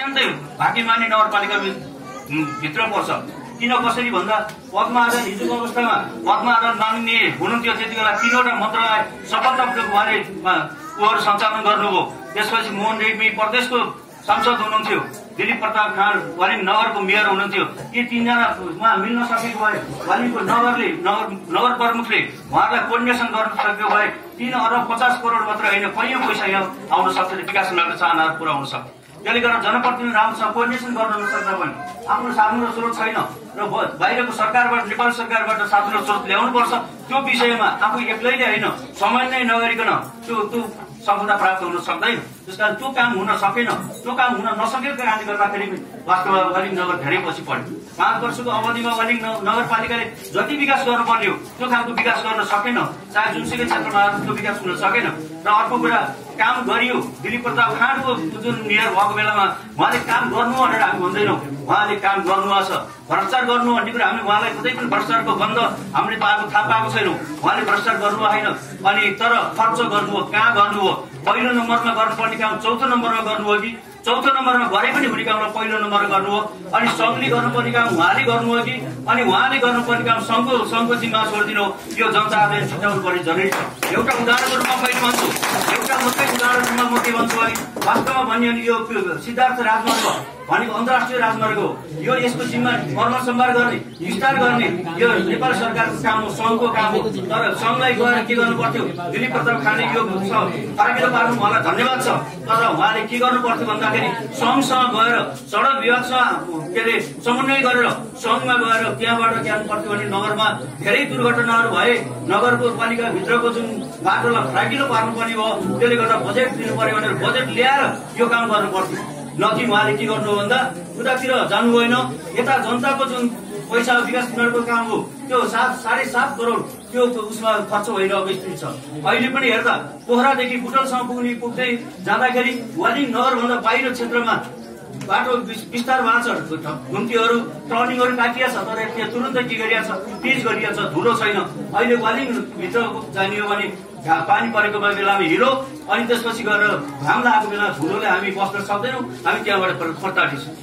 अत्यन्तै भाग्यमानी नगरपालिका भित्र पर्छ। किन कसरी भन्दा पद्मा आधार हिजोको अवस्थामा पद्मा आधार मान्ने हुनुहुन्थ्यो त्यति बेला तिनवटा मन्त्रालय सफलतापूर्वक उहाँले उहाँहरू सञ्चालन गर्नुभयो। त्यसपछि मोहन रेग्मी प्रदेशको सांसद हुनुहुन्थ्यो। दिलीप प्रताप खाँड वालिङ नगरको मेयर हुनुहुन्थ्यो। यी तिनजना उहाँ मिल्न सकेको भए वालिङको नगरले नगर नगर प्रमुखले उहाँहरूलाई कोर्डिनेसन गर्न सकेको भए तिन अरब पचास करोड मात्र होइन कैयौँ पैसा यहाँ आउन सक्छ विकास नगर चाहनाहरू हुन सक्छ। त्यसले गर्दा जनप्रतिनिधि राम्रोसँग कोर्डिनेसन गर्न नसक्दा पनि आफ्नो साधन र स्रोत छैन र बाहिरको सरकारबाट नेपाल सरकारबाट साधन र स्रोत ल्याउनुपर्छ। त्यो विषयमा आफू एक्लैले होइन समन्वय नगरिकन त्यो त्यो सफलता प्राप्त हुन सक्दैन। त्यस कारण त्यो काम हुन सकेन। त्यो काम हुन नसकेको कारणले गर्दाखेरि वास्तवमा वालिङ नगर धेरै पछि पर्यो पाँच वर्षको अवधिमा वालिङ नगरपालिकाले जति विकास गर्नुपर्ने हो त्यो खालको विकास गर्न सकेन। चाहे जुनसुकै क्षेत्रमा त्यो विकास हुन सकेन। र अर्को कुरा काम गरियो दिलीप प्रताप खाँडको जुन मेयर भएको बेलामा उहाँले काम गर्नु भनेर हामी भन्दैनौँ। उहाँले काम गर्नुभएको छ भ्रष्टाचार गर्नु भन्ने कुरा हामीले उहाँलाई कतै पनि भ्रष्टाचारको गन्ध हामीले पाएको थाहा पाएको छैनौँ। उहाँले भ्रष्टाचार गर्नु होइन अनि तर खर्च गर्नुभयो कहाँ गर्नुभयो पहिलो नम्बरमा गर्नुपर्ने काम चौथो नम्बरमा गर्नुभयो कि? चौथो नम्बरमा गरे पनि हुने कामलाई पहिलो नम्बरमा गर्नु हो। अनि सङ्घले गर्नुपर्ने काम उहाँले गर्नु हो कि? अनि उहाँले गर्नुपर्ने काम सङ्घको सङ्घको जिम्मा छोडिदिनु हो। यो जनता आदाय छुट्याउनु पर्ने जरुरी छ। एउटा उदाहरणको रूपमा मैले भन्छु। एउटा मात्रै उदाहरणको रूपमा म के भन्छु है वास्तवमा भन्यो भने यो सिद्धार्थ राजमार्ग भनेको अन्तर्राष्ट्रिय राजमार्ग हो। यो यसको जिम्मा मर्मर सम्भार गर्ने विस्तार गर्ने यो नेपाल सरकारको काम हो सङ्घको काम हो। तर सङ्घलाई गएर के गर्नु पर्थ्यो दिलीप प्रताप खाने यो फराकिलो पार्नु उहाँलाई धन्यवाद छ। तर उहाँले के गर्नु पर्थ्यो भन्दाखेरि सङ्घसँग गएर सडक विभागसँग के अरे समन्वय गरेर सङ्घमा गएर त्यहाँबाट गर्नु पर्थ्यो भने नगरमा धेरै दुर्घटनाहरू भए नगरको पालिकाभित्रको जुन बाटोलाई फराकिलो पार्नुपर्ने भयो त्यसले गर्दा बजेट दिनु पर्यो भनेर बजेट ल्याएर यो काम गर्नु पर्थ्यो कि उहाँले के गर्नु भन्दा उतातिर जानु भएन। यता जनताको जुन पैसा विकास उनीहरूको काम हो त्यो सात साढे सात करोड त्यो उसमा खर्च भइरहेको स्थिति छ। अहिले पनि हेर्दा पोखरादेखि बुटलसम्म पुग्ने पुग्दै जाँदाखेरि वालिङ नगरभन्दा बाहिर क्षेत्रमा बाटो विस- विस्तार भएको छ। घुम्तीहरू टर्निङहरू काटिया छ तर त्यहाँ तुरन्तै के गरिया छ पिच गरिया छ धुलो छैन। अहिले वालिङ भित्र जाने हो भने घा- पानी परेको बेलामा हिलो अनि त्यसपछि गएर घाम लागेको बेला धुलोले हामी बस्न सक्दैनौँ। हामी त्यहाँबाट फर्ताटिन्छौँ